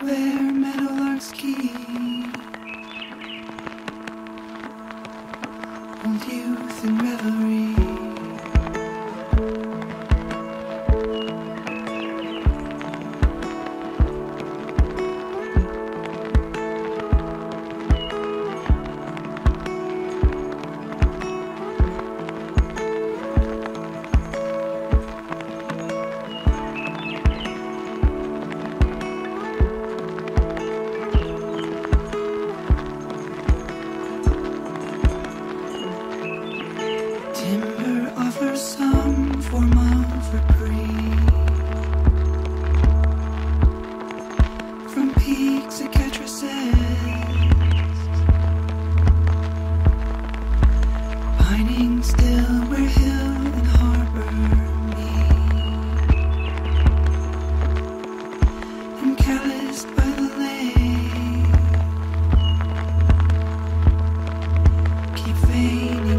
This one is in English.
where meadowlarks keep. Old youth and Keep fading.